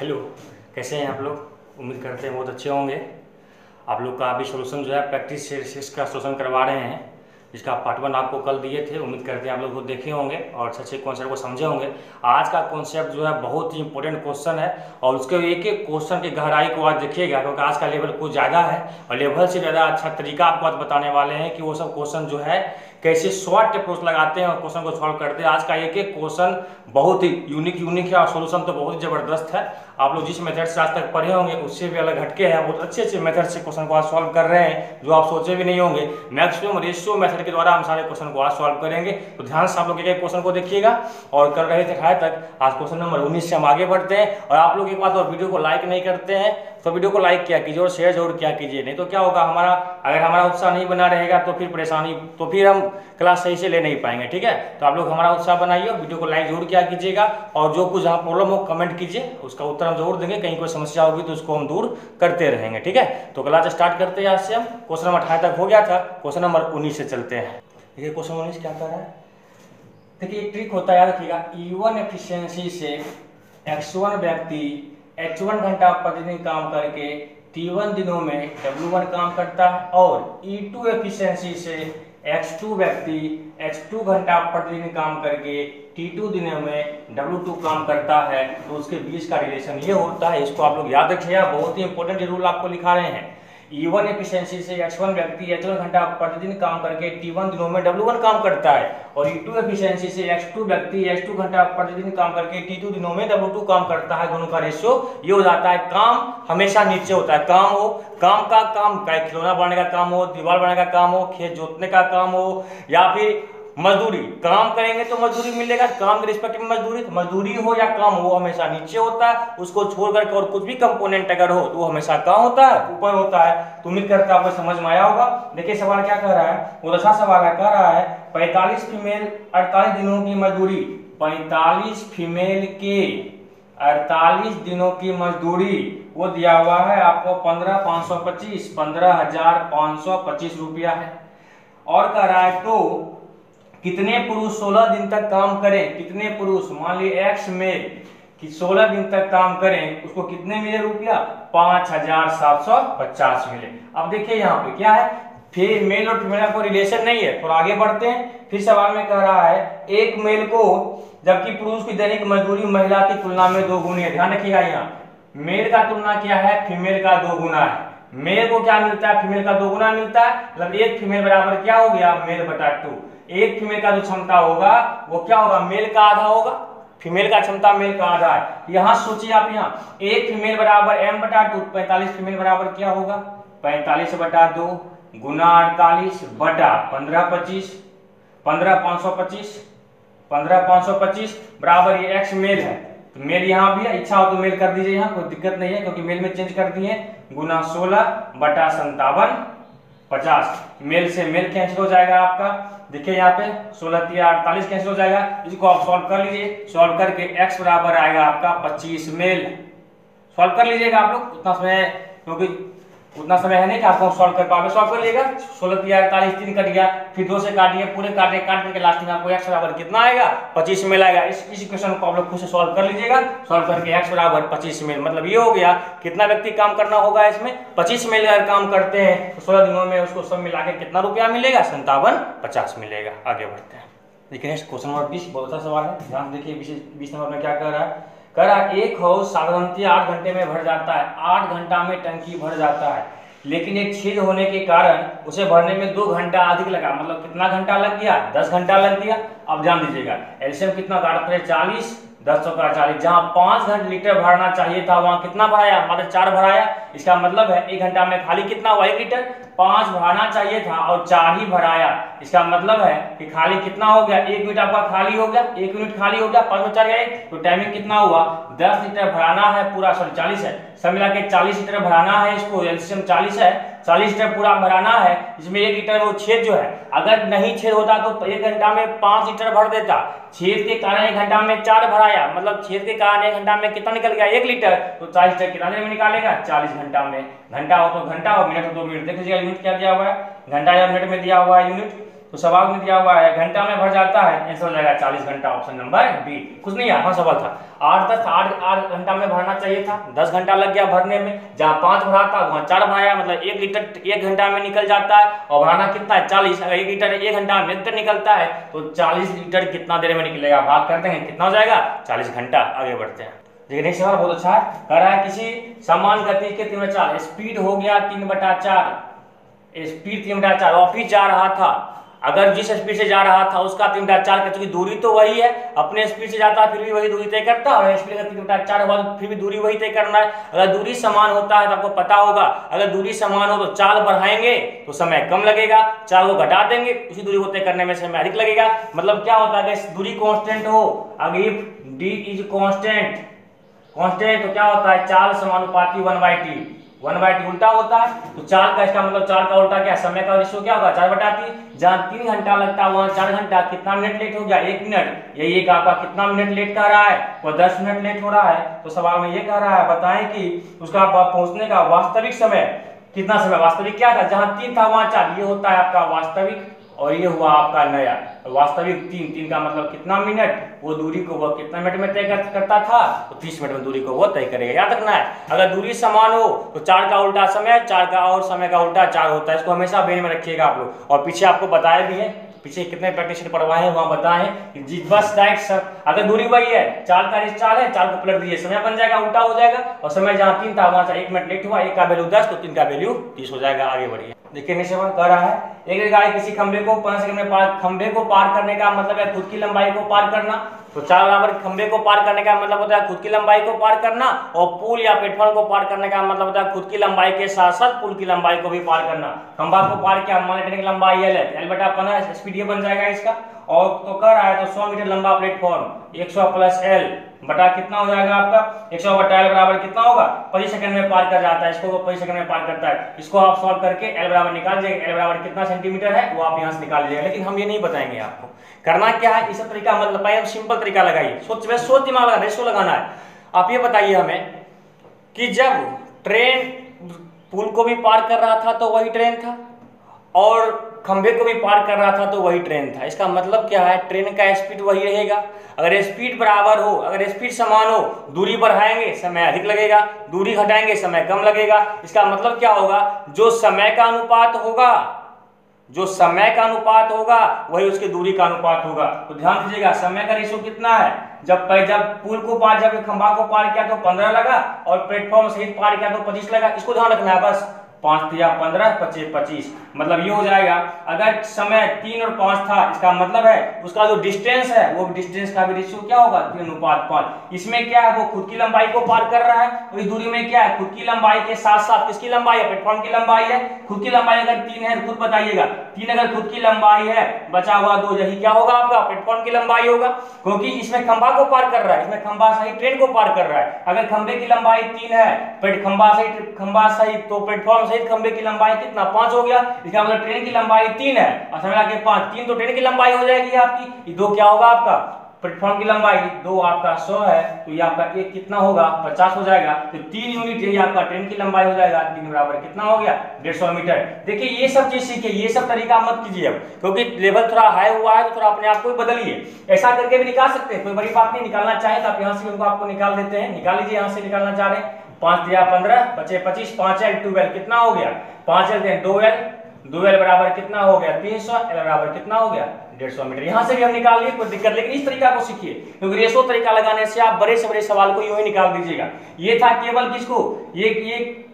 Hello कैसे हैं आप लोग? उम्मीद करते हैं बहुत अच्छे होंगे। आप लोग का अभी सोल्यूशन जो है प्रैक्टिस से का सोल्यूशन करवा रहे हैं, जिसका पार्ट वन आपको कल दिए थे। उम्मीद करते हैं आप लोग को देखे होंगे और अच्छे अच्छे कॉन्सेप्ट को समझे होंगे। आज का कॉन्सेप्ट जो है, बहुत ही इंपॉर्टेंट क्वेश्चन है और उसके एक एक क्वेश्चन की गहराई को आज देखिएगा, क्योंकि आज का लेवल कुछ ज़्यादा है और लेवल से ज़्यादा अच्छा तरीका आपको आज बताने वाले हैं कि वो सब क्वेश्चन जो है, कैसे शॉर्ट अप्रोच लगाते हैं और क्वेश्चन को सॉल्व करते हैं। आज का एक एक क्वेश्चन बहुत ही यूनिक यूनिक है और सोल्यूशन तो बहुत ही ज़बरदस्त है। आप लोग जिस मेथड से आज तक पढ़े होंगे, उससे भी अलग हटके हैं, बहुत अच्छे अच्छे मेथड से क्वेश्चन को आज सॉल्व कर रहे हैं, जो आप सोचे भी नहीं होंगे। मैक्सिमम रेशियो मेथड के द्वारा हम सारे क्वेश्चन को आज सॉल्व करेंगे। तो ध्यान से आप लोग एक क्वेश्चन को देखिएगा। और कर रहे थे खाए तक, आज क्वेश्चन नंबर उन्नीस से हम आगे बढ़ते हैं। और आप लोग एक बात और वीडियो को लाइक नहीं करते हैं तो वीडियो को लाइक किया कीजिए और शेयर ज़रूर किया कीजिए। नहीं तो क्या होगा, हमारा, अगर हमारा उत्साह नहीं बना रहेगा तो फिर परेशानी तो फिर हम क्लास सही से ले नहीं पाएँगे, ठीक है? तो आप लोग हमारा उत्साह बनाइए वीडियो को लाइक ज़रूर किया कीजिएगा। और जो कुछ जहाँ प्रॉब्लम हो कमेंट कीजिए, उसका उत्तर हम ज़रूर देंगे, कहीं कोई समस्या होगी तो उसको हम दूर करते रहेंगे, ठीक है? तो क्लास स्टार्ट करते हैं आज से हम। क्वेश्चन नंबर अठारह तक हो गया था। क्वेश्चन नंबर उन्नीस से चलते हैं। देखिए क्वेश्चन उन्नीस क्या कर रहा है? देखिए, एक ट्रिक होता है, याद रखिएगा। ईवन एफिशिएंसी से एक्स व्यक्ति एच घंटा प्रतिदिन काम करके टी दिनों में डब्ल्यू काम करता है और ई टू एफिशिएंसी से एक्स टू व्यक्ति टू घंटा प्रतिदिन काम करके टी टू दिनों में डब्ल्यू टू काम करता है तो उसके बीच का रिलेशन ये होता है, इसको आप लोग याद रखिएगा बहुत ही इंपॉर्टेंट रूल आपको लिखा रहे हैं। E1 एफिशिएंसी से X1 व्यक्ति H1 घंटा प्रतिदिन काम करके T1 दिनों में W1 काम करता है, और E2 एफिशिएंसी से X2 व्यक्ति H2 घंटा प्रतिदिन काम करके T2 दिनों में W2 काम करता है, दोनों का रेशियो ये हो जाता है, काम हमेशा नीचे होता है। काम हो, काम का काम चाहे खिलौना बनाने का काम हो, दीवार बनाने का काम हो, खेत जोतने का काम हो, या फिर मजदूरी। काम करेंगे तो मजदूरी मिलेगा, काम के रिस्पेक्ट में मजदूरी तो मजदूरी हो या काम हो हमेशा नीचे होता है, उसको छोड़ करके और कुछ भी कंपोनेंट अगर हो तो वो हमेशा कहाँ होता है? ऊपर होता है। तो उम्मीद करते आपको समझ में आया होगा। देखिए, सवाल क्या कह रहा है? वो अच्छा सवाल है, कह रहा है, पैंतालीस फीमेल अड़तालीस दिनों की मजदूरी। पैंतालीस फीमेल के अड़तालीस दिनों की मजदूरी, वो दिया हुआ है आपको पंद्रह पाँच सौ पच्चीस, पंद्रह हज़ार पाँच सौ पच्चीस रुपया है। और कह रहा है तो कितने पुरुष 16 दिन तक काम करें? कितने पुरुष? मान लीजिए एक्स मेल कि 16 दिन तक काम करें, उसको कितने मिले रुपया? पाँच हज़ार सात सौ पचास मिले। अब देखिए यहाँ पे क्या है? फिर मेल और फीमेल का रिलेशन नहीं है, थोड़ा आगे बढ़ते हैं। फिर सवाल में कह रहा है, एक मेल को, जबकि पुरुष की दैनिक मजदूरी महिला की तुलना में दो गुनी है। ध्यान रखिएगा यहाँ। मेल का तुलना क्या है? फीमेल का दो गुना है। मेल को क्या मिलता है? फीमेल का दो गुना मिलता है। मतलब एक फीमेल बराबर क्या हो गया? मेल बटा टू एक फीमेल का जो क्षमता होगा, वो क्या होगा? मेल का आधा होगा। फीमेल का क्षमता मेल का आधा है। यहाँ सोचिए आप यहाँ। एक फीमेल बराबर एम बटा टू, पैंतालीस फीमेल बराबर क्या होगा? पैंतालीस बटा दो गुना अड़तालीस बटा पंद्रह पच्चीस, पंद्रह पाँच सौ पच्चीस, पंद्रह पाँच सौ पच्चीस बराबर ये एक्स मेल है। तो मेल यहाँ भी है। इच्छा हो तो मेल कर दीजिए यहाँ, कोई दिक्कत नहीं है, क्योंकि मेल में चेंज कर दिए गुना सोलह बटा संतावन पचास। मेल से मेल कैंसिल हो जाएगा आपका। देखिए यहाँ पे सोलह तीन अड़तालीस कैसे हो जाएगा? इसको आप सॉल्व कर लीजिए। सॉल्व करके एक्स बराबर आएगा आपका पच्चीस मेल सॉल्व कर लीजिएगा आप लोग। उतना समय क्योंकि उतना समय है नहीं कि आपको सॉल्व कर पाओगे सॉल्व कर लीजिएगा सोलह तिया अड़तालीस तीन कट गया, फिर दो से काटिए पूरे काटे काटने के लास्ट में आपको एक्स बराबर कितना आएगा? पच्चीस मेल आएगा इस इस इक्वेशन को आप लोग खुद से सॉल्व कर लीजिएगा। सॉल्व करके एक्स बराबर पच्चीस मेल मतलब ये हो गया, कितना व्यक्ति काम करना होगा इसमें? पच्चीस मेल अगर काम करते हैं तो सोलह दिनों में उसको सब मिला के कितना रुपया मिलेगा? संतावन पचास मिलेगा। आगे बढ़ते हैं। देखिए नेक्स्ट क्वेश्चन नंबर बीस, बहुत अच्छा सवाल है। ध्यान देखिए बीस नंबर में क्या कह रहा है? है एक हाउस साधारणतः आठ घंटे में भर जाता है, आठ घंटा में टंकी भर जाता है। लेकिन एक छेद होने के कारण उसे भरने में दो घंटा अधिक लगा मतलब कितना घंटा लग गया? दस घंटा लग गया। अब जान दीजिएगा एल्शियम कितना हैं चालीस दस सौ चालीस जहाँ पाँच घंटे लीटर भरना चाहिए था, वहाँ कितना भराया? मतलब चार भराया। इसका मतलब है, एक घंटा में खाली कितना हुआ? एक लीटर पाँच भराना चाहिए था और चार ही भराया। इसका मतलब है कि खाली कितना हो गया? एक मिनट आपका खाली हो गया। एक मिनट खाली हो गया। पाँच में चार गए। तो टाइमिंग कितना हुआ? दस लीटर भराना है पूरा सॉरी चालीस है। सब मिला के चालीस लीटर भराना है इसको चालीस है। चालीस लीटर पूरा भराना है, इसमें एक लीटर वो छेद जो है, अगर नहीं छेद होता तो एक घंटा में पाँच लीटर भर देता। छेद के कारण एक घंटा में चार भराया मतलब छेद के कारण एक घंटा में कितना निकल गया? एक लीटर। तो चालीस लीटर कितना देर में निकालेगा? चालीस घंटा में। घंटा हो तो घंटा हो मिनट हो तो मिनट। देख लीजिएगा यूनिट क्या दिया हुआ है? घंटा या मिनट में दिया हुआ है यूनिट तो सवाल में दिया हुआ है, घंटा में भर जाता है आंसर हो जाएगा चालीस घंटा ऑप्शन नंबर बी कुछ नहीं आसान सवाल था। आठ दस, आठ आठ घंटा में भरना चाहिए था। दस घंटा लग गया भरने में, जहाँ पाँच भरा था वहाँ चार भराया मतलब एक लीटर, एक घंटा में निकल जाता है, और भराना कितना है? चालीस, अगर एक लीटर, एक घंटा में लीटर निकलता है तो चालीस लीटर कितना देर में निकलेगा? भाग करते हैं, कितना हो जाएगा? चालीस घंटा, आगे बढ़ते हैं। देखिए नेक्स्ट सवाल बहुत अच्छा है। कह रहा है किसी समान गति के तीन बटा चार स्पीड हो गया तीन बटा चार स्पीड तीन बटा चार ऑफ़िस जा रहा था अगर जिस स्पीड से जा रहा था, उसका तीन बटा चार का चूँकि दूरी तो वही है, अपने स्पीड से जाता फिर भी वही दूरी तय करता और स्पीड का तीन बटा चार हुआ तो फिर भी दूरी वही तय करना है। अगर दूरी समान होता है तो आपको पता होगा, अगर दूरी समान हो तो चाल बढ़ाएँगे तो समय कम लगेगा, चाल को घटा देंगे, उसी दूरी को तय करने में समय अधिक लगेगा। मतलब क्या होता है, अगर दूरी कॉन्स्टेंट हो अगर if D is constant constant तो क्या होता है, चाल समानुपाती one by T one by T उल्टा होता है तो चार का इसका मतलब चार का उल्टा क्या? समय का रेशियो क्या होगा? चार बटा तीन, जहाँ तीन घंटा लगता है, वहाँ चार घंटा कितना मिनट लेट हो गया? एक मिनट यही एक आपका कितना मिनट लेट कर रहा है? वो दस मिनट लेट हो रहा है। तो सवाल में ये कह रहा है, बताएँ कि उसका पहुँचने का वास्तविक समय कितना समय? वास्तविक क्या था? जहाँ तीन था, वहाँ चार। ये होता है आपका वास्तविक और ये हुआ आपका नया। वास्तविक तीन तीन का मतलब कितना मिनट? वो दूरी को वो कितना मिनट में तय करता था? तो तीस मिनट में दूरी को वो तय करेगा। याद रखना है, अगर दूरी समान हो तो चार का उल्टा समय चार का और समय का उल्टा चार होता है। इसको हमेशा बेन में रखिएगा आप लोग। और पीछे आपको बताया भी है, पीछे कितने प्रैक्टिस पढ़वाए हैं, वहाँ बताए कि जी, बस डायरेक्ट सब अगर दूरी वही है, चार का चार है, चार को पलट दीजिए, समय बन जाएगा, उल्टा हो जाएगा। और समय जहाँ तीन था, वहाँ एक मिनट लेट हुआ, एक का वैल्यू दस तो तीन का वैल्यू तीस हो जाएगा, आगे बढ़िए। देखिए नीचे कह रहा है, एक रेलगाड़ी किसी खंबे को, पाँच सेकंड में पार खंबे को पार करने का मतलब है खुद की लंबाई को पार करना। तो चार बराबर खंबे को पार करने का मतलब होता है खुद की लंबाई को पार करना और पुल या प्लेटफॉर्म को पार करने का मतलब होता है खुद की लंबाई के साथ साथ पुल की लंबाई को भी पार करना। खंबा को पार किया, मान की लंबाई एल है एल बटा पंद्रह स्पीड ये बन जाएगा इसका। और तो कर है तो 100 मीटर लंबा प्लेटफॉर्म 100 प्लस एल बटा कितना हो जाएगा आपका? 100 बटा एल बराबर कितना होगा? पच्चीस सेकंड में पार कर जाता है, इसको पच्चीस सेकंड में पार करता है। इसको आप सॉल्व करके एल बराबर निकाल जाएँगे एल बराबर कितना सेंटीमीटर है, वो आप यहाँ से निकाल लीजिएगा लेकिन हम ये नहीं बताएँगे आपको। करना क्या है? इस तरीका मतलब सिंपल तरीका लगाइए। सोच में सोच दिमाग लगा रेशो लगाना है। आप ये बताइए हमें कि जब ट्रेन पुल को भी पार कर रहा था तो वही ट्रेन था और खंभे को भी पार कर रहा था तो वही ट्रेन था। इसका मतलब क्या है? ट्रेन का स्पीड वही रहेगा। अगर स्पीड बराबर हो, अगर स्पीड समान हो, दूरी बढ़ाएँगे, समय अधिक लगेगा। दूरी घटाएँगे, समय कम लगेगा। इसका मतलब क्या होगा? जो समय का अनुपात होगा जो समय का अनुपात होगा, वही उसकी दूरी का अनुपात होगा। तो ध्यान दीजिएगा, समय का रेशो कितना है? जब जब पुल को पार, जब खंभा को पार किया तो पंद्रह लगा और प्लेटफॉर्म सहित पार किया तो पच्चीस लगा, इसको ध्यान रखना है बस। पाँच या पंद्रह, पच्चीस पच्चीस। मतलब ये हो जाएगा, अगर समय तीन और पाँच था, इसका मतलब है, उसका जो डिस्टेंस है, वो डिस्टेंस का भी रेशियो क्या होगा? तीन अनुपात पाँच। इसमें क्या है, वो खुद की लंबाई को पार कर रहा है और इस दूरी में क्या है, खुद की लंबाई के साथ साथ किसकी लंबाई है? प्लेटफॉर्म की लंबाई है। खुद की लंबाई अगर तीन है तो खुद बताइएगा। तीन अगर खुद की लंबाई है, बचा हुआ दो, यही क्या होगा आपका? प्लेटफॉर्म की लंबाई होगा। क्योंकि इसमें खंभा को पार कर रहा है, इसमें खंभा सही ट्रेन को पार कर रहा है। अगर खंभे की लंबाई तीन है खंभा सही खंभा सही तो प्लेटफॉर्म सहित खंभे की लंबाई कितना? पाँच हो गया। इसका मतलब ट्रेन की लंबाई तीन है। और समय के पाँच। तीन तो ट्रेन की लंबाई हो जाएगी आपकी। दो क्या होगा आपका? प्लेटफॉर्म की लंबाई। दो आपका सौ है। तो ये आपका एक कितना होगा? पचास हो जाएगा। तो तीन यूनिट यही आपका ट्रेन की लंबाई हो जाएगा। तीन बराबर कितना हो गया? डेढ़ सौ मीटर। देखिए, ये सब चीज़ सीखिए। ये सब तरीका मत कीजिए अब। क्योंकि लेवल थोड़ा हाई हुआ है तो थोड़ा अपने आप को बदलिए। ऐसा करके भी निकाल सकते हैं। कोई बड़ी बात नहीं। निकालना चाहे तो आप यहाँ से उनको आपको निकाल देते हैं। निकाल लीजिए, यहाँ से निकालना चाह रहे हैं। पाँच दिया पंद्रह पचे पच्चीस, पाँच एल ट्वेल्व कितना हो गया? पाँच एल दो एल दो एल बराबर कितना हो गया? तीन सौ, एल बराबर कितना हो गया? डेढ़ सौ मीटर। यहाँ से भी हम निकाल लिए, कोई दिक्कत लेकिन इस तरीका को सीखिए, क्योंकि रेशो तरीका लगाने से आप बड़े से बड़े सवाल को यूँ ही निकाल दीजिएगा। ये था केवल किसको? ये ये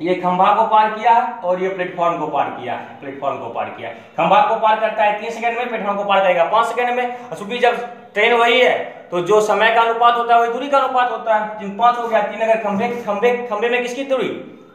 ये खंभा को पार किया और ये प्लेटफॉर्म को पार किया, प्लेटफॉर्म को पार किया। खंभा को पार करता है, तीन सेकंड में, प्लेटफॉर्म को पार करेगा। पाँच सेकंड में चूँकि जब ट्रेन वही है तो जो समय का अनुपात होता है, वही दूरी का अनुपात होता है। तीन पाँच हो गया, तीन अगर खंभे खंभे खंभे में किसकी दूरी?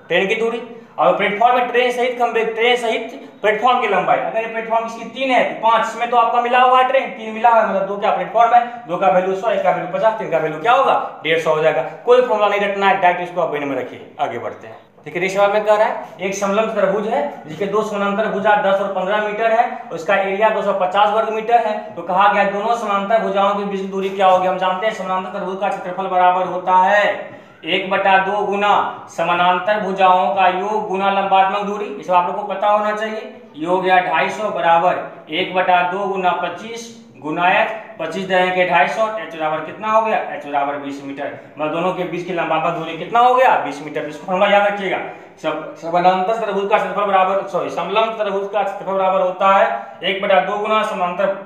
ट्रेन की दूरी। और प्लेटफॉर्म में ट्रेन सहित खंभे, ट्रेन सहित प्लेटफॉर्म की लंबाई। अगर ये प्लेटफॉर्म इसकी तीन है तो पाँच में तो आपका मिला हुआ है ट्रेन। तीन मिला हुआ है मतलब दो क्या प्लेटफॉर्म है? दो का वैल्यू सौ, एक का वैल्यू पचास, तीन का वैल्यू क्या होगा? डेढ़ सौ हो जाएगा। कोई फॉर्मुला नहीं रखना है डायरेक्ट इसको आप में रखिए। आगे बढ़ते हैं। इस सवाल में कह रहा है, एक समलंब त्रिभुज है, जिसके दो समानांतर भुजा 10 और 15 मीटर है उसका एरिया 250 वर्ग मीटर है। तो कहा गया दोनों समानांतर भुजाओं के बीच दूरी क्या होगी? हम जानते हैं समानांतर त्रिभुज का क्षेत्रफल बराबर होता है एक बटा दो गुना समानांतर भुजाओं का योग गुना लंबात्मक दूरी। इसे आप लोग को पता होना चाहिए। योग हो गया ढाई सौ बराबर एक बटा दो गुना पच्चीस गुना एच पच्चीस दे के ढाई सौ एच बराबर कितना हो गया? एच बराबर बीस मीटर। मतलब दोनों के बीच की लंबा का दूरी कितना हो गया? बीस मीटर। इसको फॉर्मूला याद रखिएगा। सब समानांतर त्रिभुज का क्षेत्रफल बराबर सॉरी समलंब त्रिभुज का क्षेत्रफल बराबर होता है एक बटा दो गुना समांतर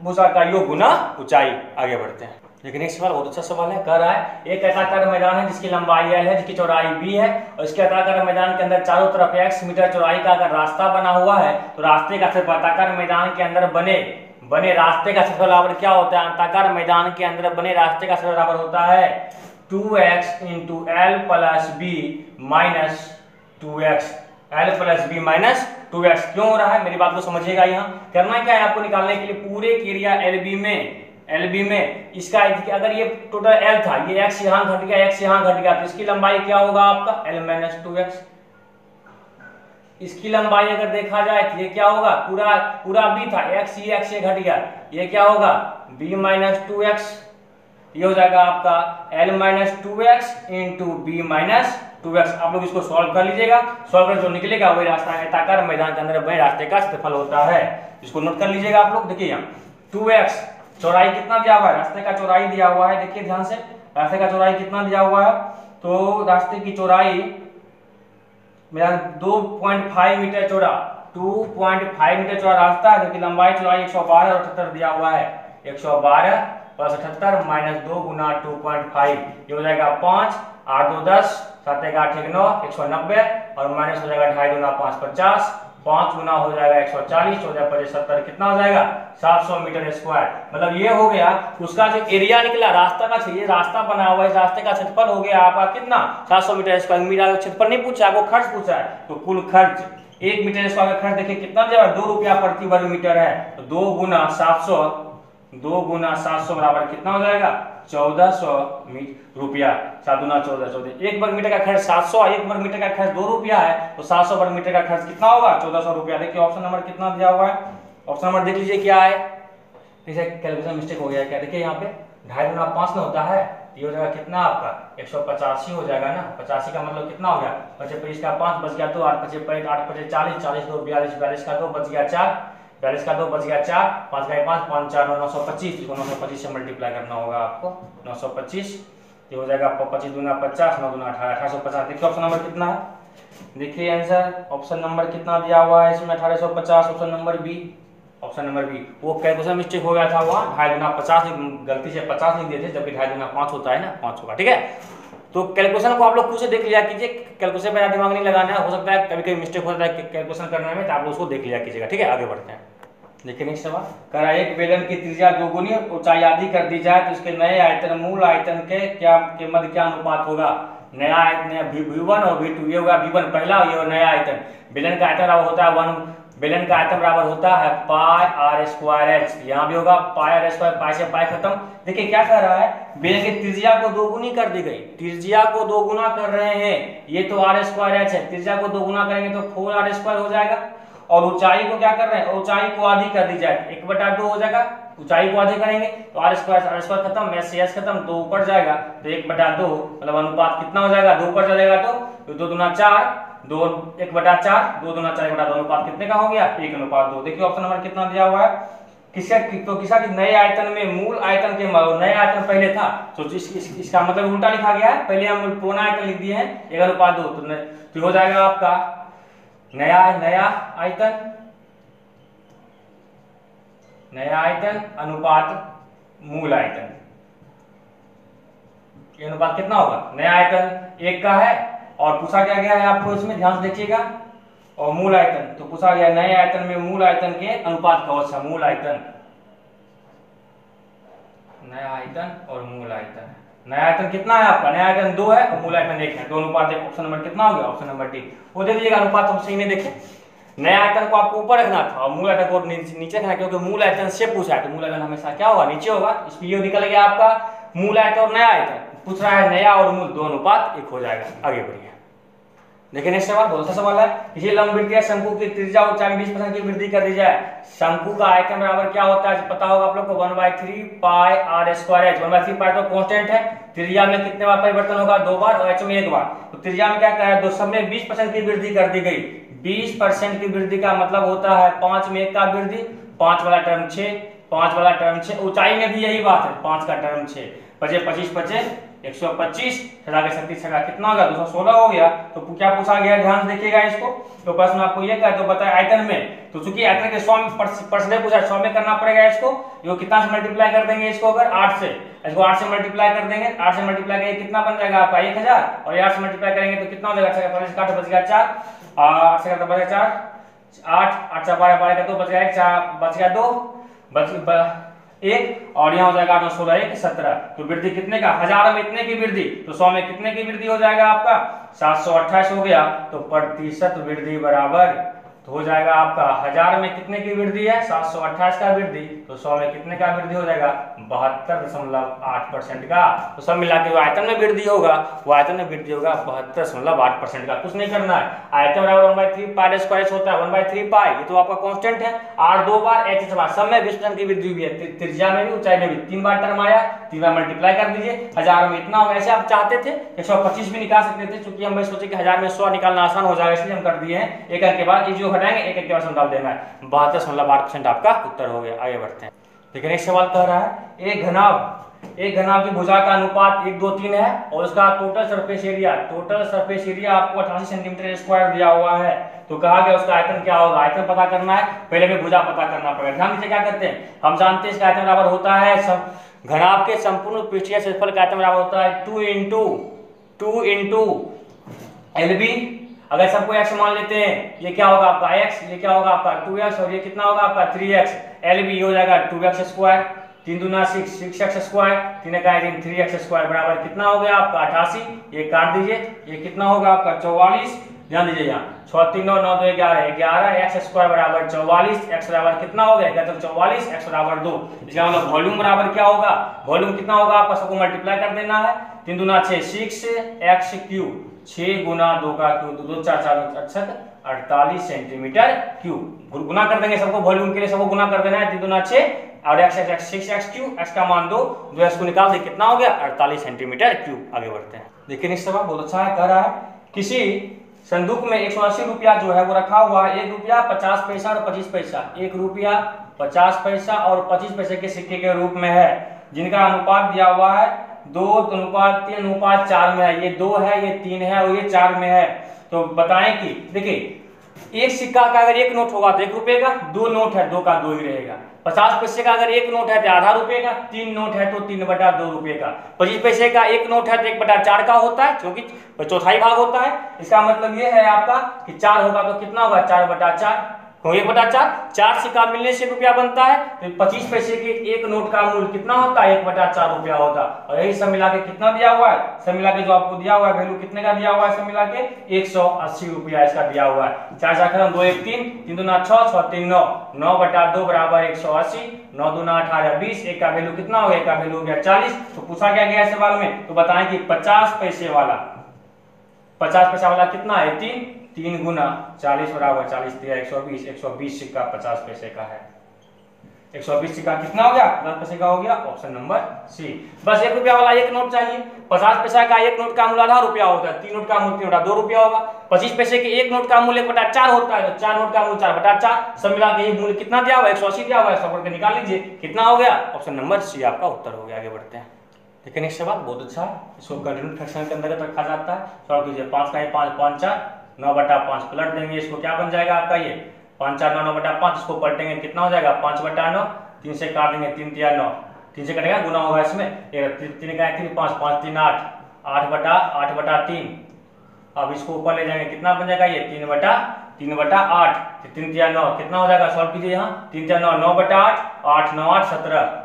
भूसा का योग गुना ऊंचाई। आगे बढ़ते हैं। लेकिन एक सवाल, बहुत अच्छा सवाल है। कह रहा है, एक ऐताकार मैदान है जिसकी लंबाई एल है, जिसकी चौड़ाई बी है, और इसके ऐताकार मैदान के अंदर चारों तरफ़ एक्स मीटर चौड़ाई का अगर रास्ता बना हुआ है तो रास्ते का सिर्फ़ ऐताकार मैदान के अंदर बने। बने रास्ते का क्षेत्रफल बराबर क्या होता है? अंताकार मैदान के अंदर बने रास्ते का क्षेत्रफल बराबर होता है। Two X into L plus B minus two X. L plus B minus two X. क्यों हो रहा है? मेरी बात को समझिएगा यहाँ। करना क्या है आपको निकालने के लिए? पूरे एरिया एल बी में एल बी में। इसका अगर ये टोटल एल था, ये एक्स यहाँ घट गया एक्स यहाँ घट गया तो इसकी लंबाई क्या होगा आपका? L minus two X. इसकी लंबाई अगर देखा जाए तो ये क्या होगा? पूरा पूरा बी था। एक्स ये एक्स ये घट गया। ये क्या होगा? बी माइनस टू एक्स ये हो जाएगा आपका L minus two X into B minus two X आप लोग इसको सॉल्व कर लीजिएगा। सॉल्व कर जो निकलेगा, वही रास्ता है ताकर मैदान के अंदर वही रास्ते का क्षेत्रफल होता है। इसको नोट कर लीजिएगा आप लोग। देखिए यहाँ टू एक्स चौड़ाई कितना दिया हुआ है? रास्ते का चौराई दिया हुआ है। देखिए ध्यान से, रास्ते का चौराई कितना दिया हुआ है? तो रास्ते की चौड़ाई मेरा 2.5 मीटर चौड़ा 2.5 मीटर चौड़ा रास्ता है, जो लंबाई चौड़ाई 112 और अठहत्तर दिया हुआ है। 112 प्लस अठहत्तर माइनस दो गुना टू पॉइंट फाइव, ये हो जाएगा पाँच, आठ दो दस, सात एक आठ एक नौ, एक सौ नब्बे और माइनस हो जाएगा ढाई गुना पाँच पचास। पाँच गुना हो जाएगा एक सौ चालीस हो जाए पचे सत्तर कितना हो जाएगा? सात सौ मीटर स्क्वायर। मतलब ये हो गया, उसका जो एरिया निकला, रास्ता का चाहिए रास्ता बना हुआ है रास्ते का क्षेत्रफल हो गया आपका कितना? सात सौ मीटर स्क्वायर। मीटर क्षेत्रफल नहीं पूछा, आपको खर्च पूछा है तो कुल खर्च। एक मीटर स्क्वायर का खर्च देखिए कितना दो रुपया प्रति वर्ग मीटर है तो दो गुना सात सौ दो गुना सात सौ बराबर कितना हो जाएगा? चौदह सौ रुपया। सात गुना चौदह चौदह एक वर्ग मीटर का खर्च सात सौ, एक वर्ग मीटर का खर्च दो रुपया है तो सात सौ वर्ग मीटर का खर्च कितना होगा? चौदह सौ रुपया। देखिए ऑप्शन नंबर कितना दिया हुआ है। ऑप्शन नंबर देख लीजिए क्या है। जैसे कैलकुलेशन मिस्टेक हो गया क्या? देखिए, यहाँ पे ढाई गुना पाँच ना होता है, ये हो जाएगा कितना आपका? एक सौ पचासी हो जाएगा ना। पचासी का मतलब कितना हो गया? पचे पच्चीस का पाँच बच गया दो, आठ पचे पैंठ आठ पचे चालीस चालीस दो, बयालीस बयालीस का दो बच गया चार। बयालीस का दो बच गया चार, पाँच का पाँच पाँच चार, नौ नौ सौ पच्चीस। इसको नौ सौ पच्चीस से मल्टीप्लाई करना होगा आपको। नौ सौ पच्चीस, ये हो जाएगा आपको पच्चीस दूना पचास, नौ दूना अठारह अठारह सौ पचास। देखिए ऑप्शन नंबर कितना है। देखिए आंसर ऑप्शन नंबर कितना दिया हुआ है इसमें अठारह सौ पचास option number B option number B वो कैलकुलेशन मिस्टेक हो गया था वहाँ ढाई गुना पचास गलती से पचास लिख दिए थे जबकि ढाई गुना पाँच होता है ना, पाँच होगा, ठीक है? तो कैलकुलेशन को आप लोग खुद से देख लिया कीजिए कैलकुलेशन में दिमाग नहीं लगाना है, हो सकता है कभी कभी मिस्टेक होता है कैलकुलेशन करने में तो आप लोग उसको देख लिया कीजिएगा, ठीक है? आगे बढ़ते हैं। देखिए नेक्स्ट सवाल करा एक बेलन की त्रिज्या दोगुनी ऊंचाई आदि कर दी जाए तो उसके नए आयतन, मूल आयतन के क्या, के मध्य क्या अनुपात होगा? नया आयतन वी वन और वी टू ये होगा वी वन पहला ये नया आयतन। बेलन का आयतन बराबर होता है वन, बेलन का आयतन बराबर होता है पाई आर स्क्वायर एच यहाँ भी होगा पाई आर स्क्वायर, पाई से पाई खत्म। देखिए क्या कर रहा है? बेलन की त्रिज्या को दोगुनी कर दी गई। त्रिज्या को दोगुना कर रहे हैं। ये तो आर स्क्वायर एच है। त्रिज्या को दोगुना करेंगे तो फोर आर स्क्वायर हो जाएगा। और ऊंचाई को क्या कर रहे हैं? ऊंचाई को आधी कर दी जाए। एक बटा दो हो जाएगा ऊंचाई को आधी करेंगे तो आर स्क्वायर स्क्वायर खत्म एस एस खत्म दो ऊपर जाएगा तो एक बटा दो मतलब अनुपात कितना हो जाएगा? दो ऊपर जाएगा तो, तो दो दुना चार दो एक बटा चार दो दुना चार एक बटा दो अनुपात कितने का हो गया? एक अनुपात दो। देखिए ऑप्शन नंबर कितना दिया हुआ है। किसका तो किसा की नए आयतन में मूल आयतन के नए आयतन पहले था तो इस, इस, इसका मतलब उल्टा लिखा गया है। पहले हम पुराना आयतन लिख दिए हैं एक अनुपात दो तो, तो हो जाएगा आपका नया नया आयतन। नया आयतन, अनुपात, मूल आयतन। ये अनुपात कितना होगा? नया आयतन एक का है, और पूछा क्या गया है आपको इसमें? ध्यान से देखिएगा। और मूल आयतन तो पूछा गया नए आयतन में मूल आयतन के अनुपात का अच्छा मूल आयतन। नया आयतन और मूल आयतन। नया आयतन कितना है आपका? नया आयतन दो है और मूल आयतन एक है। दो अनुपात एक ऑप्शन नंबर कितना हो गया? ऑप्शन नंबर डी वो दे दीजिएगा, अनुपात हम सही में देखें। नया आयतन को आपको ऊपर रखना था और मूल आयतन को नीचे रखना, क्योंकि मूल आयतन से पूछा है तो मूल आयतन हमेशा क्या होगा? नीचे होगा। इसलिए निकल गया आपका मूल आयतन और नया आयतन पूछ रहा है नया और मूल दो अनुपात एक हो जाएगा। आगे बढ़िए। देखिए नेक्स्ट सवाल बहुत सवाल है किसी लंब वृत्तीय शंकु की त्रिज्या ऊंचाई बीस परसेंट की वृद्धि कर दी जाए, शंकु का आयतन बराबर क्या होता है? पता होगा आप लोग को? One by three pi R square H. One by three pi तो कॉन्स्टेंट है। त्रिज्या में कितने बार परिवर्तन होगा? दो बार और एच में एक बार। तो त्रिज्या में क्या कह रहा है? दो सब में बीस की वृद्धि कर दी गई। बीस की वृद्धि का मतलब होता है पाँच में एक का वृद्धि, पाँच वाला टर्म छह, पाँच वाला टर्म छह। ऊंचाई में भी यही बात है, पाँच का टर्म छह। पचे, पच्चीस, पचे एक सौ पच्चीस छठा के छत्तीस छठा कितना हो सौ सोलह हो गया। तो क्या पूछा गया? ध्यान से देखिएगा इसको। तो प्रश्न आपको ये कहा तो बताए आयतन में। तो चूँकि आयतन के सौ में पूछा, सौ में करना पड़ेगा इसको। ये कितना से मल्टीप्लाई कर देंगे इसको अगर? आठ से। इसको आठ से मल्टीप्लाई कर देंगे। आठ से मल्टीप्लाई करेंगे, कितना बन जाएगा आपका? एक हज़ार। और आठ से मल्टीप्लाई करेंगे तो कितना हो जाएगा? अच्छा बच गया चार। आठ से काट बच गया चार। आठ आठ से बारह बारह का दो बच गया एक, चार, बच गया दो। बच एक और यहाँ हो जाएगा आठ सोलह, एक, सत्रह। तो वृद्धि कितने का? हज़ार में इतने की वृद्धि। तो सौ में कितने की वृद्धि हो जाएगा आपका? सात सौ अट्ठाईस हो गया तो प्रतिशत वृद्धि बराबर तो हो जाएगा आपका हज़ार में कितने की वृद्धि है? सात सौ अट्ठाईस का वृद्धि। तो सौ में कितने का वृद्धि हो जाएगा? बहत्तर दशमलव आठ परसेंट का। तो सब मिला के आयतन में वृद्धि होगा। वो आयतन में वृद्धि होगा बहत्तर दशमलव आठ परसेंट का। कुछ नहीं करना है। आयतन बराबर one by three pi square होता है। वन बाई थ्री पाई ये तो आपका कॉन्स्टेंट है। आर दो बार एच बार सब में बीस की वृद्धि हुई है। त्रिज्या में भी, ऊंचाई में भी। तीन बार टर्म आया, तीन बार मल्टीप्लाई कर दीजिए। हज़ार में इतना होगा, ऐसे आप चाहते थे, एक सौ पच्चीस भी निकाल सकते थे। चूँकि हम सोचे कि हज़ार में सौ निकालना आसान हो जाएगा, इसलिए हम कर दिए हैं। एक के बाद जो हटाएँगे एक एक के बाद डाल देना है। बहत्तर दशमलव आठ परसेंट आपका उत्तर हो गया, आगे बढ़ते हैं। लेकिन एक सवाल कह रहा है, एक घनाव एक घनाव की भुजा का अनुपात एक, दो, तीन है और उसका total surface area total surface area आपको अठासी सेंटीमीटर स्क्वायर दिया हुआ है। तो कहा गया, उसका आयतन क्या होगा? आयतन पता करना है, पहले में भुजा पता करना पड़ेगा। ध्यान दीजिए क्या करते हैं, हम जानते हैं इसका आयतन बराबर होता है सब घनाव के संपूर्ण पृष्ठीय क्षेत्रफल का आयतन बराबर होता है two into two into L B अगर सबको x मान लेते हैं, ये क्या होगा आपका x, ये क्या होगा आपका 2x और ये कितना होगा आपका 3x एल बी हो जाएगा 2x स्क्वायर तीन दुना सिक्स सिक्स एक्स स्क्वायर तीन का तीन थ्री एक्स स्क्वायर बराबर कितना हो गया आपका अठासी? ये काट दीजिए, ये कितना होगा आपका चौवालीस? ध्यान दीजिए यहाँ, छह तीन नौ नौ दो ग्यारह ग्यारह एक्स स्क्वायर बराबर चौवालीस एक्स बराबर कितना हो गया? तो चौवालीस एक्स बराबर दो। इसका मतलब वॉल्यूम बराबर क्या होगा? वॉल्यूम कितना होगा आपका? सबको मल्टीप्लाई कर देना है। तीन दुना छह सिक्स एक्स क्यू छह गुना दो का क्यू दो चार चार अड़सठ अड़तालीस सेंटीमीटर क्यूब। गुना कर देंगे सबको, वॉल्यूम के लिए सबको गुना कर देना है, तीन दुना छह, और X X six X Q X का मान दो दो एक्स को निकाल दे, कितना हो गया? अड़तालीस सेंटीमीटर क्यू आगे बढ़ते हैं। देखिए नेक्स्ट सवाल, बहुत अच्छा है, कह रहा है, किसी संदूक में एक सौ अस्सी रुपया जो है वो रखा हुआ है, एक रुपया पचास पैसा और पच्चीस पैसा। एक रुपया पचास पैसा और पच्चीस पैसे के सिक्के के रूप में है, जिनका अनुपात दिया हुआ है दो अनुपात, तीन अनुपात, चार में है। ये दो है, ये तीन है और ये चार में है। तो बताएँ कि, देखिए, एक सिक्का का अगर एक नोट होगा तो एक रुपए का, दो नोट है, दो का दो ही रहेगा। पचास पैसे का अगर एक नोट है तो आधा रुपए का, तीन नोट है तो तीन बटा दो रुपए का। पच्चीस पैसे का एक नोट है तो एक बटा चार का होता है, क्योंकि चौथाई भाग होता है। इसका मतलब ये है आपका कि चार होगा तो कितना होगा? चार बटा चार। तो एक बटा चार चार सिक्का मिलने से रुपया बनता है तो पच्चीस पैसे के एक नोट का मूल्य कितना होता है? एक बटा चार रुपया होता है। और यही सब मिला के कितना दिया हुआ है? सब मिला के जो आपको दिया हुआ है वैल्यू कितने का दिया हुआ है? सब मिला के एक सौ अस्सी रुपया इसका दिया हुआ है। चार चार दो एक तीन तीन दूना छह छह तीन नौ। नौ बटा दो बराबर एक सौ अस्सी, नौ दूना अठारह बीस, एक का वैल्यू कितना हो एक का वैल्यू हो गया चालीस। तो पूछा क्या गया सवाल में? तो बताएँ कि पचास पैसे वाला, पचास पैसा वाला कितना है? तीन तीन गुना चालीस बराबर चालीस दिया एक सौ बीस, एक सौ बीस सिक्का पचास पैसे का है। एक सौ बीस सिक्का कितना हो गया? पचास पैसे का हो गया ऑप्शन नंबर सी बस एक रुपया वाला एक नोट चाहिए। पचास पैसा का एक नोट का मूल्य आधा रुपया होता है, तीन नोट का मूल्य दो रुपया होगा। पच्चीस पैसे के एक नोट का मूल्य बटा चार होता है तो चार नोट का मूल्य चार बटा चार, सब मिला के मूल्य कितना दिया हुआ एक सौ अस्सी दिया हुआ है, सब करके निकाल लीजिए। कितना हो गया? ऑप्शन नंबर सी आपका उत्तर हो गया, आगे बढ़ते हैं। देखिए नेक्स्ट सवाल, बहुत अच्छा। है इसको कंटिन्यू फ्रैक्शन के अंतर्गत रखा जाता है। सॉल्व कीजिए, पाँच का पाँच पाँच, चार। नौ बटा पाँच पलट देंगे, इसको क्या बन जाएगा आपका ये? पाँच चार नौ नौ बटा पाँच, इसको पलटेंगे, कितना हो जाएगा? पाँच बटा नौ, तीन से काट देंगे, तीन तिया नौ। तीन से कटेगा, गुना होगा इसमें। एक, तीन का तीन, पाँच पाँच, तीन, आठ। आठ बटा आठ बटा तीन। अब इसको ऊपर ले जाएँगे, कितना बन जाएगा ये? तीन बटा तीन बटा आठ। तीन तिया नौ, कितना हो जाएगा? सॉल्व कीजिए यहाँ। तीन तिया नौ नौ बटा आठ आठ, नौ, आठ, सत्रह।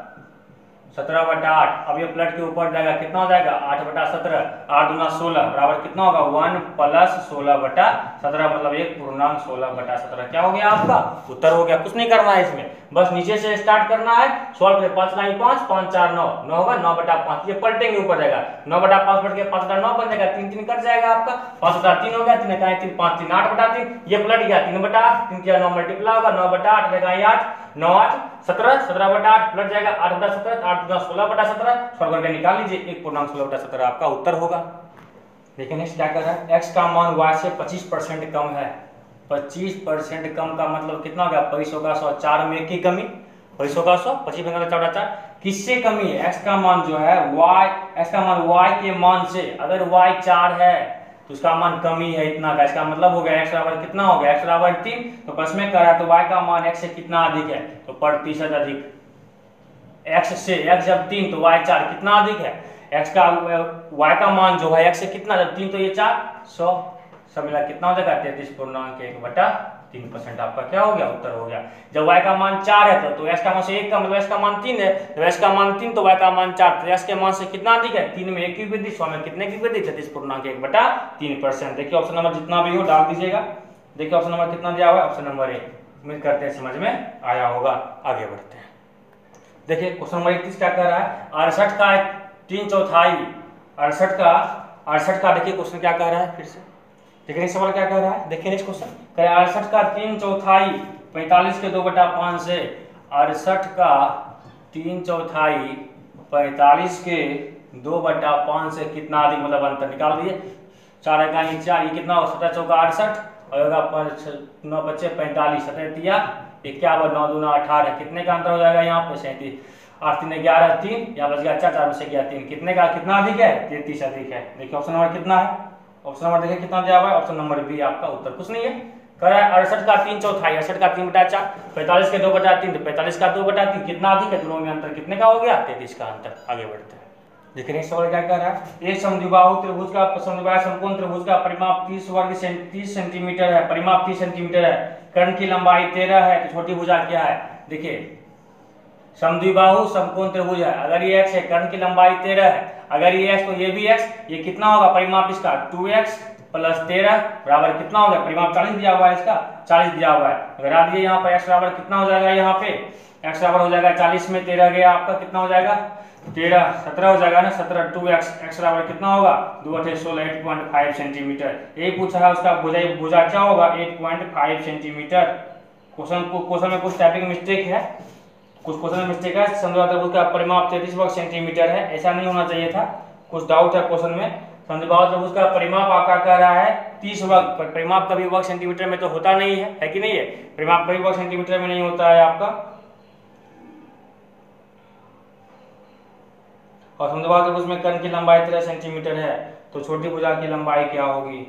सत्रह बटा आठ। अब ये प्लट के ऊपर जाएगा, कितना हो जाएगा? आठ बटा सत्रह। आठ दुना सोलह, बराबर कितना होगा? वन प्लस सोलह बटा सत्रह मतलब एक पूर्णांक सोलह बटा सत्रह। क्या हो गया आपका? उत्तर हो गया। कुछ नहीं करना है इसमें। बस नीचे से स्टार्ट करना है। सोल्व पाँच लाइन पाँच पाँच चार नौ। नौ होगा, नौ बटा पाँच। ये पलटेंगे, ऊपर जाएगा। नौ बटा पाँच पलट के पाँच बटा नौ बन जाएगा। तीन तीन कट जाएगा आपका। पाँच बटा तीन हो गया, तीन तीन पाँच, तीन आठ बटा तीन। ये पलट गया, तीन बटा तीन क्या नौ मल्टीप्लाई होगा, नौ बटा आठ रहेगा आठ। नौ आठ, सत्रह सत्रह बटा आठ पलट जाएगा। आठ बटा सत्रह, आठ बटा सोलह बटा सत्रह। सॉल्व करके निकाल लीजिए। एक पूर्णांक सोलह बटा सत्रह आपका उत्तर होगा। देखिए नेक्स्ट क्या कर रहा है? एक्स का मान वाई से पच्चीस परसेंट कम है। पच्चीस परसेंट कम का मतलब कितना हो गया पैसों का सौ चार में की कमी। पैसों का सौ पच्चीस परसेंट चौड़ा चार। किससे कमी है? एक्स का मान जो है वाई एक्स का मान वाई के मान से। अगर वाई चार है तो उसका मान कम ही है इतना का। इसका मतलब हो गया एक्स बराबर कितना हो गया? एक्स बराबर तीन। तो प्रश्न में करा तो वाई का मान एक्स से कितना अधिक है? तो प्रतिशत अधिक। एक्स से एक्स जब तीन तो वाई चार कितना अधिक है? एक्स का वाई का मान जो है एक्स से कितना? जब तीन तो ये चार। सौ। सब मिला कितना हो जाएगा? तैतीस पूर्णांक एक बटा तीन परसेंट आपका क्या हो गया? उत्तर हो गया। जब वाई का मान चार है तो, तो s का मान से एक का मतलब s का मान तीन है। तो s का मान तीन तो y का मान चार तो s के मान से कितना अधिक है? तीन में एक की वृद्धि सौ में कितने की वृद्धि? छत्तीस पूर्णांक एक बटा तीन परसेंट। देखिए ऑप्शन नंबर जितना भी हो डाल दीजिएगा। देखिए ऑप्शन नंबर कितना दिया हुआ है? ऑप्शन नंबर एक। उम्मीद करते हैं समझ में आया होगा। आगे बढ़ते हैं। देखिए क्वेश्चन नंबर इकतीस क्या कह रहा है? अड़सठ का तीन चौथाई। अड़सठ का अड़सठ का देखिए क्वेश्चन क्या कह रहा है फिर से। देखिए सवाल क्या कह रहा है? देखिए नेक्स्ट क्वेश्चन कह रहा है, अड़सठ का तीन चौथाई, पैंतालीस के दो बटा पाँच से, अड़सठ का तीन चौथाई, पैंतालीस के दो बटा पाँच से कितना अधिक मतलब अंतर निकाल दिए। चार इकाई चार ये कितना होगा? सत्रह चौका अड़सठ, और होगा नौ बच्चे पैंतालीस, सत्रह इक्यावन, नौ दूना अठारह, कितने का अंतर हो जाएगा यहाँ पे? सैंतीस। आठ तीन ग्यारह, तीन, यहाँ बच गया चार चार बचे गया तीन। कितने का? कितना अधिक है? तैतीस अधिक है। देखिए ऑप्शन नंबर कितना है? ऑप्शन नंबर देखिए कितना दिया हुआ है। ऑप्शन नंबर बी आपका उत्तर कुछ नहीं है। कह अड़सठ का तीन, चौथाई, अड़सठ का तीन बटा चार, पैंतालीस के दो बटा तीन तो पैंतालीस का दो बटा तीन, कितना अधिक है? दोनों में अंतर कितने का हो गया? तैतीस का अंतर। आगे बढ़ते हैं। देखिए नेक्स्ट सवाल क्या कह रहा है? एक समद्विबाहु त्रिभुज का समद्विबाहु समकोण त्रिभुज का परिमाप 30 वर्ग तीस सेंटीमीटर है। परिमाप 30 सेंटीमीटर है। कर्ण की लंबाई 13 है तो छोटी भुजा क्या है? देखिए समद्विबाहु समकोण त्रिभुज है। अगर ये x है, कर्ण की लंबाई 13 है। अगर ये x तो ये भी x, ये कितना होगा परिमाप इसका? 2x प्लस तेरह बराबर कितना हो गया? परिमाप चालीस दिया हुआ है इसका। चालीस दिया हुआ है। अगर आ दिए यहाँ पर x बराबर कितना हो जाएगा यहाँ पे? x बराबर हो जाएगा चालीस में तेरह गया आपका, कितना हो जाएगा? तेरह, सत्रह हो जाएगा ना? सत्रह टू एक्स एक्स बराबर कितना होगा? दो अठे सोलह एट पॉइंट फाइव सेंटीमीटर यही पूछा है उसका भुजा भुजा क्या होगा? Eight point five centimetre question question में कुछ टाइपिंग मिस्टेक है। कुछ क्वेश्चन में मिस्टेक है समझौता का परिमाप तैतीस वर्ग सेंटीमीटर है। ऐसा नहीं होना चाहिए था। कुछ डाउट है क्वेश्चन में। समद्विबाहु त्रिभुज का परिमाप आपका कह रहा है? तीस वर्ग। पर परिमाप कभी वर्ग सेंटीमीटर में तो होता नहीं है है कि नहीं है? परिमाप कभी वर्ग सेंटीमीटर में नहीं होता है आपका। और समद्विबाहु त्रिभुज में कर्ण की लंबाई तेरह सेंटीमीटर है तो छोटी भुजा की लंबाई क्या होगी?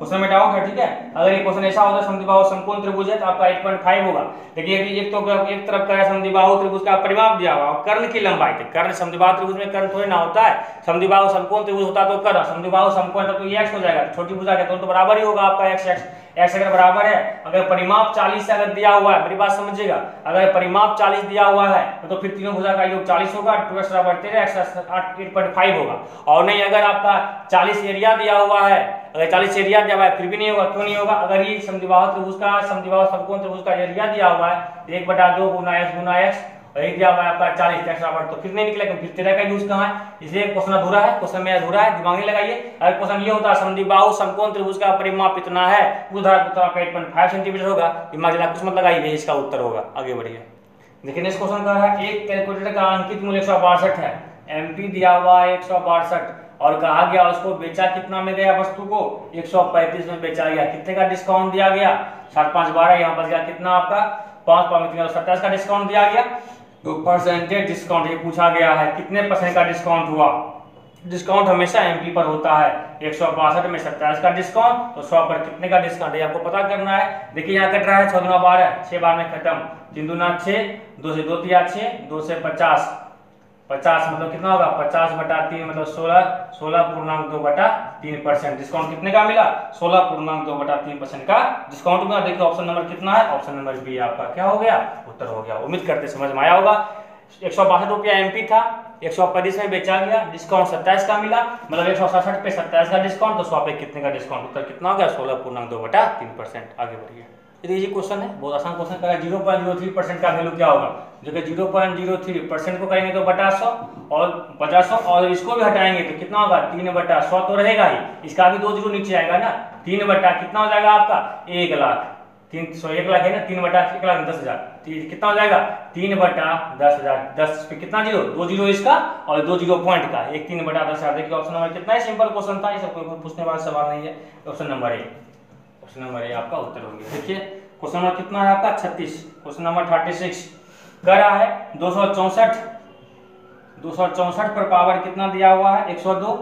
क्वेश्चन में डाउट है, ठीक है? अगर ये क्वेश्चन ऐसा होता समद्विबाहु समकोण त्रिभुज है तो आपका 8.5 होगा। देखिए एक तो एक तरफ़ का समद्विबाहु त्रिभुज का परिमाप दिया हुआ कर्ण की लंबाई थी कर्ण समद्विबाहु त्रिभुज में कर्ण थोड़ी ना होता है। समद्विबाहु संपूर्ण त्रिभुज होता तो कर्ण समद्विबाहु समकोण तो ये एक्स हो जाएगा, छोटी भुजा के तो बराबर ही होगा आपका एक्स x एक्स अगर बराबर है, अगर परिमाप 40 से अगर दिया हुआ है, मेरी बात समझिएगा, अगर परिमाप 40 दिया हुआ है तो फिर तीनों भुजा का योग 40 होगा टू एक्स बराबर तेरह एक्स एट पॉइंट फाइव होगा। और नहीं, अगर आपका 40 एरिया दिया हुआ है, अगर 40 एरिया दिया हुआ है, फिर भी नहीं होगा, क्यों नहीं होगा? अगर ये समद्विबाहु त्रिभुज का समद्विबाहु समकोण त्रिभुज का एरिया दिया हुआ है, एक बटा दो गुना एक्स गुना एक्स और एक दिया हुआ है आपका चालीस एक्स बराबर तो फिर नहीं निकलेगा फिर तेरह का यूज़ कहाँ है? इसलिए क्वेश्चन अधूरा है क्वेश्चन में अधूरा है, दिमाग नहीं लगाइए। अगर क्वेश्चन ये होता समद्विबाहु समकोण त्रिभुज का परिमाप इतना है उधर उत्तर एट पॉइंट फाइव सेंटीमीटर होगा। दिमाग लगा कुछ मत लगाइए इसका उत्तर होगा। आगे बढ़िए। देखिए नेक्स्ट क्वेश्चन का है, एक कैलकुलेटर का अंकित मूल्य एक है। एमपी दिया हुआ है एक सौ बासठ। और कहा गया, उसको बेचा कितना में गया वस्तु को? 135 में बेचा गया। कितने का डिस्काउंट दिया गया? सात पाँच बारह, यहाँ बच गया कितना आपका? पाँच पाँच सत्ताईस का डिस्काउंट दिया गया। तो परसेंटेज डिस्काउंट ये पूछा गया है। कितने परसेंट का डिस्काउंट हुआ? डिस्काउंट हमेशा एमपी पर होता है। एक सौ बासठ में सत्ताईस का डिस्काउंट तो सौ पर कितने का डिस्काउंट है? आपको पता करना है। देखिए यहाँ कट रहा है, छह दुना बारह, छह बार में खत्म। तीन दुना छह, दो से दो तिया छह, दो से पचास। पचास मतलब कितना होगा? पचास बटा तीन मतलब सोलह सोलह पूर्णांक दो बटा तीन परसेंट। डिस्काउंट कितने का मिला? सोलह पूर्णांक दो बटा तीन परसेंट का डिस्काउंट मिला। देखिए ऑप्शन नंबर कितना है? ऑप्शन नंबर बी आपका क्या हो गया? उत्तर हो गया। उम्मीद करते समझ में आया होगा। एक सौ बासठ रुपया एमपी था। एक सौ पैंतीस में बेचा गया। डिस्काउंट सत्ताईस का मिला। मतलब एक सौ सड़सठ पे सत्ताईस का डिस्काउंट तो सौ पे कितने का डिस्काउंट उत्तर कितना हो गया? सोलह पूर्णांक दो बटा तीन परसेंट। आगे बढ़िए। ये क्वेश्चन है, बहुत आसान क्वेश्चन करा zero point zero three percent का वैल्यू क्या होगा? जो कि zero point zero three percent को करेंगे तो बटा सौ, और पचास सौ, और इसको भी हटाएँगे तो कितना होगा? तीन बटा सौ तो रहेगा ही। इसका भी दो ज़ीरो नीचे आएगा ना? तीन बटा कितना हो जाएगा आपका? एक लाख। तीन, सौ एक लाख है ना? तीन बटा एक लाख दस हज़ार। कितना हो जाएगा? तीन बटा दस हज़ार। दस पे कितना ज़ीरो? दो ज़ीरो इसका, और दो ज़ीरो पॉइंट का। एक तीन बटा दस हज़ार। देखिए ऑप्शन नंबर कितना सिंपल क्वेश्चन था। ये सब कोई पूछने वाला सवाल नहीं है। Option number A option number A, आपका उत्तर हो गया देखिए, क्वेश्चन नंबर कितना है आपका? छत्तीस। क्वेश्चन नंबर थर्टी सिक्स कह रहा है, दो सौ चौसठ। दो सौ चौसठ पर पावर कितना दिया हुआ है? एक सौ दो।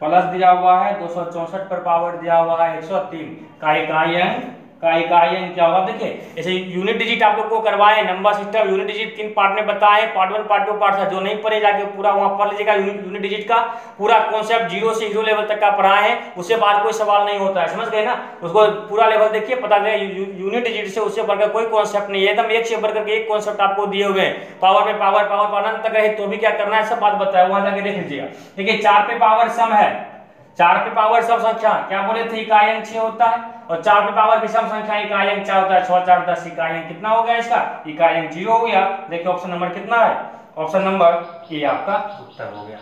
प्लस दिया हुआ है, दो सौ चौसठ पर पावर दिया हुआ है, एक सौ तीन। का इकाई अंक का इकाई क्या होगा देखिए, ऐसे यूनिट डिजिट आप लोग को करवाए नंबर सिस्टम यूनिट डिजिट तीन पार्ट में बताए part one part two part था जो नहीं पढ़े जाके पूरा वहाँ पढ़ लीजिएगा यूनिट डिजिट का। पूरा कॉन्सेप्ट ज़ीरो से ज़ीरो लेवल तक का पढ़ाए हैं, उससे बाहर कोई सवाल नहीं होता है, समझ गए ना? उसको पूरा लेवल देखिए, पता चलेगा यूनिट डिजिट से उससे बढ़कर कोई कॉन्सेप्ट नहीं है, एकदम एक से बढ़कर एक कॉन्सेप्ट आपको दिए हुए पावर में पावर पावर पर अनंत तक रहे तो भी क्या करना है, सब बात बताया वहाँ जाके देख लीजिएगा। देखिए, चार पे पावर सम है। चार पे पावर सम संख्या। क्या बोले थे? अंक छह होता है। और चार पे पावर विषम संख्या अंक चार होता है, छह, चार, दस अंक कितना हो गया इसका? अंक ज़ीरो हो गया। देखिए ऑप्शन नंबर कितना है। ऑप्शन नंबर ए आपका उत्तर हो गया।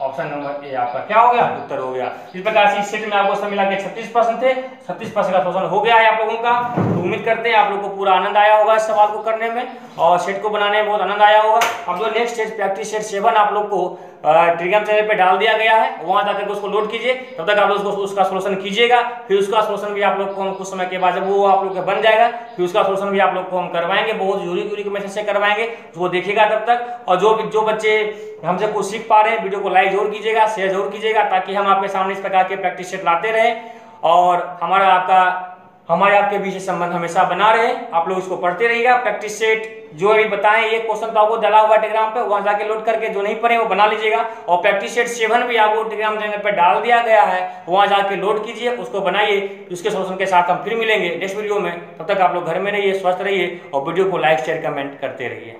ऑप्शन नंबर ए आपका क्या हो गया? उत्तर हो गया। इस प्रकार से इस सेट में आपको सब मिला के 36 प्रश्न थे। 36 प्रश्न का क्वेश्चन हो गया है आप लोगों का। तो उम्मीद करते हैं आप लोगों को पूरा आनंद आया होगा इस सवाल को करने में। और सेट को बनाने में बहुत आनंद आया होगा। हम लोग next stage practice set seven आप लोग को टेलीग्राम चैनल पे डाल दिया गया है। वहाँ जाकर उसको लोड कीजिए। तब तक आप लोग उसको उसका सोल्यूशन कीजिएगा। फिर उसका सोल्यूशन भी आप लोग को हम कुछ समय के बाद जब वो आप लोग का बन जाएगा, फिर उसका सोल्यूशन भी आप लोग को हम करवाएँगे। बहुत यूनिक यूनिक मैसेज से करवाएँगे तो वो देखिएगा तब तक। और जो जो बच्चे हमसे कुछ सीख पा रहे हैं वीडियो को लाइक ज़रूर कीजिएगा शेयर ज़रूर कीजिएगा, ताकि हम आपके सामने इस प्रकार के प्रैक्टिस सेट लाते रहें। और हमारा आपका हमारे आपके बीच संबंध हमेशा बना रहे। आप लोग इसको पढ़ते रहिएगा प्रैक्टिस सेट जो अभी बताएँ ये क्वेश्चन तो आपको डला हुआ टेलीग्राम पे, वहाँ जाके लोड करके जो नहीं पढ़े, वो बना लीजिएगा। और प्रैक्टिस सेट सेवन भी आपको टेलीग्राम चैनल पे डाल दिया गया है, वहाँ जाके लोड कीजिए, उसको बनाइए उसके सोल्यूशन के साथ हम फिर मिलेंगे नेक्स्ट वीडियो में। तब तक आप लोग घर में रहिए, स्वस्थ रहिए, और वीडियो को लाइक शेयर कमेंट करते रहिए।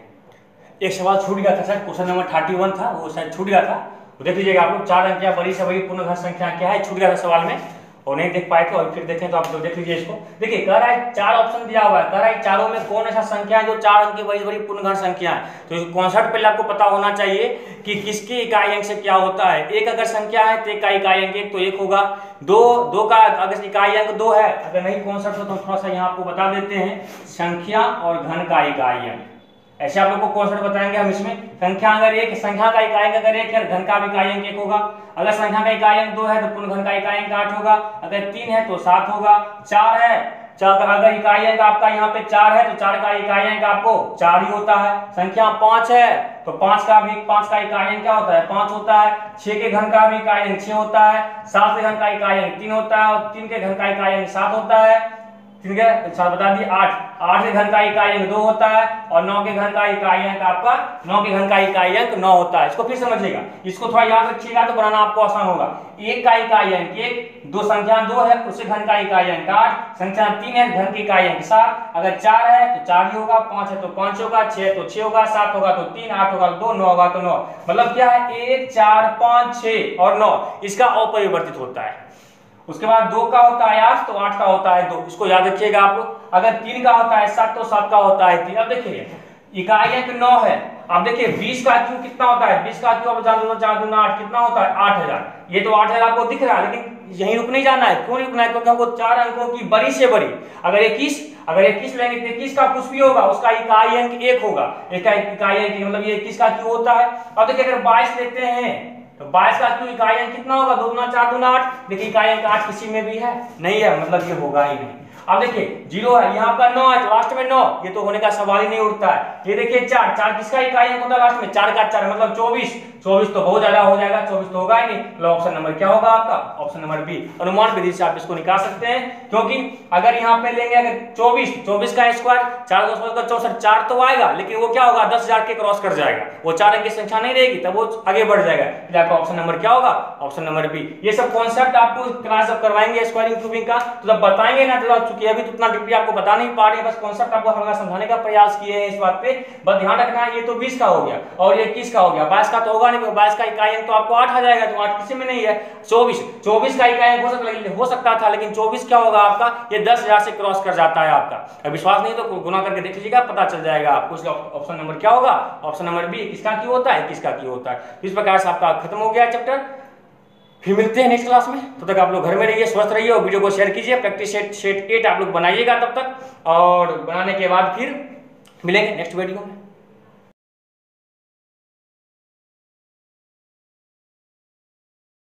एक सवाल छूट गया था sir question number thirty one था, वो शायद छूट गया था। देख लीजिएगा आप लोग, चार अंक बड़ी से बड़ी पूर्ण संख्या क्या है, छूट गया था सवाल में। और नहीं देख पाए थे और फिर देखें तो आप देख लीजिए इसको। देखिए कह रहा है चार ऑप्शन दिया हुआ है। कह रहा है चारों में कौन ऐसा संख्या है जो चार अंक की बड़ी बड़ी पूर्ण घन संख्या है? तो कॉन्सेप्ट पहले आपको पता होना चाहिए कि किसके इकाई अंक से क्या होता है। एक अगर संख्या है तो एक का इकाई अंक, एक तो एक होगा। दो दो का अगर इकाई अंक दो है, अगर नहीं कॉन्सेप्ट हो तो थोड़ा सा यहाँ आपको बता देते हैं। संख्या और घन का इकाई अंक। ऐसे आप लोग को कॉन्सेप्ट बताएँगे हम इसमें संख्या अगर एक संख्या का इकाई अगर एक है घन का भी इकाई अंक एक होगा अगर संख्या का इकाई अंक दो है तो पूर्ण घन का इकाई अंक आठ होगा अगर तीन है तो सात होगा चार है चार अगर इकाई अंक आपका यहाँ पे चार है तो चार का इकाई अंक आपको चार ही होता है संख्या पाँच है तो पाँच का भी पाँच का इकाई अंक क्या होता है पाँच होता है छह के घन का भी इकाई अंक छह होता है सात के घन का इकाई अंक तीन होता है और तीन के घन का इकाई अंक सात होता है ठीक है? अच्छा बता दिए आठ। आठ के घन का इकाई अंक दो होता है और नौ के घन का इकाई अंक आपका नौ के घन का इकाई अंक नौ होता है। इसको फिर समझिएगा। इसको थोड़ा याद रखिएगा तो बनाना आपको आसान होगा। एक का इकाई अंक एक, दो संख्या दो है उससे घन का इकाई अंक आठ, संख्या तीन है घन की इकाई अंक सात। अगर चार है तो चार ही होगा, पाँच है तो पाँच होगा, छह तो छह होगा, सात होगा तो तीन, आठ होगा दो, नौ होगा तो नौ। मतलब क्या है? एक, चार, पाँच छ और नौ। इसका अपरिवर्तित होता है। उसके बाद दो का होता है आठ तो आठ का होता है दो। इसको याद रखिएगा आप लोग। अगर तीन का होता है सात तो सात का होता है तीन। अब देखिए, इकाई अंक नौ है। अब देखिए, बीस का क्यू कितना होता है? बीस का क्यू चार दूना चार दूना आठ। कितना होता है? आठ हज़ार। ये तो आठ हज़ार आपको दिख रहा है, लेकिन यहीं रुक नहीं जाना है। क्यों रुकना है? क्योंकि हमको चार अंकों की बड़ी से बड़ी। अगर इक्कीस अगर इक्कीस लेंगे तो इक्कीस का कुछ भी होगा, उसका इकाई अंक एक होगा। इकाई अंक मतलब ये इक्कीस का क्यू होता है। अब देखिए, अगर बाईस लेते हैं तो बाईस का क्यू? इकाई कितना होगा? दो गुना चार गुना आठ। देखिए, इकाई आठ किसी में भी है। नहीं है मतलब ये होगा ही नहीं। अब देखिए, ज़ीरो है, यहाँ पर नौ है तो लास्ट में नौ। ये तो होने का सवाल ही नहीं उठता है। ये देखिए, चार चार किसका इकाई अंक होता है लास्ट में? चार का चार मतलब चौबीस। चौबीस तो बहुत ज़्यादा हो जाएगा, चौबीस तो होगा ही नहीं। तो ऑप्शन नंबर क्या होगा आपका? ऑप्शन नंबर बी अनुमान विधि से आप इसको निकाल सकते हैं, क्योंकि अगर यहाँ पे लेंगे अगर चौबीस चौबीस का स्क्वायर चार दो चौसठ, चार तो आएगा, लेकिन वो क्या होगा? दस हज़ार के क्रॉस कर जाएगा। वो चार अंक की संख्या नहीं रहेगी, तब वो आगे बढ़ जाएगा। फिर आपका ऑप्शन नंबर क्या होगा? ऑप्शन नंबर बी ये सब कॉन्सेप्ट आपको क्लास जब करवाएँगे स्क्वायरिंग क्यूबिंग का तो जब बताएँगे ना तो चूँकि अभी तो उतना डिग्री आपको बता नहीं पा रहे हैं, बस कॉन्सेप्ट आपको हल्का समझाने का प्रयास किए हैं इस बात पे। बस ध्यान रखना है ये तो बीस का हो गया और ये इक्कीस का हो गया। बाईस का तो होगा नहीं, बाईस का इकाई तो आपको आठ आ जाएगा तो आठ किसी में नहीं है। चौबीस चौबीस का इकाई हो सकता हो सकता था, लेकिन चौबीस क्या होगा आपका? ये दस से क्रॉस कर जाता है आपका। विश्वास नहीं तो गुना करके देख लीजिएगा, पता चल जाएगा आपको। ऑप्शन नंबर क्या होगा? ऑप्शन नंबर बी किसका क्यों होता है? किसका क्यों होता है? इस प्रकार से आपका खत्म हो गया चैप्टर फिर मिलते हैं नेक्स्ट क्लास में। तब तो तक आप लोग घर में रहिए, स्वस्थ रहिए और वीडियो को शेयर कीजिए। प्रैक्टिस सेट सेट एट आप लोग बनाइएगा तब तक। और बनाने के बाद फिर मिलेंगे नेक्स्ट वीडियो में।